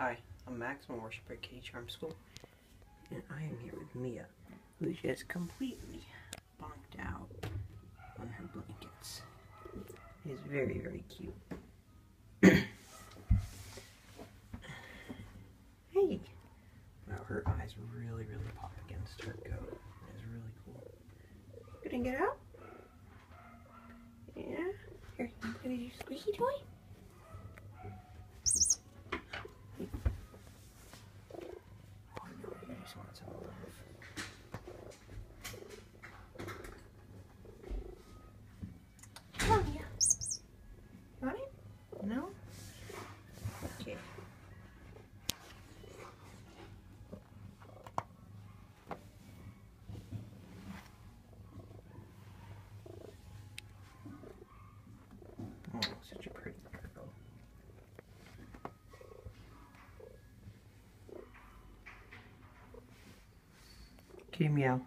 Hi, I'm Max from Worshiper at Kitty Charm School, and I am here with Mia, who's just completely bonked out on her blankets. It is very, very cute. hey! Wow, her eyes really, really pop against her coat. It is really cool. You gonna get out? Yeah? Here, you gonna your squeaky toy? No, you just want Kitty meow.